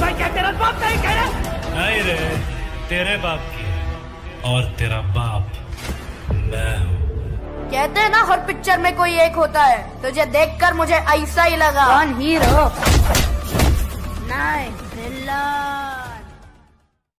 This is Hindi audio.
भाई क्या तेरा बाप नहीं कह रहा नहीं रे तेरे बाप की और तेरा बाप मैं हूँ। कहते हैं ना हर पिक्चर में कोई एक होता है। तुझे देखकर मुझे ऐसा ही लगा। कौन हीरो? नहीं बिल्ला।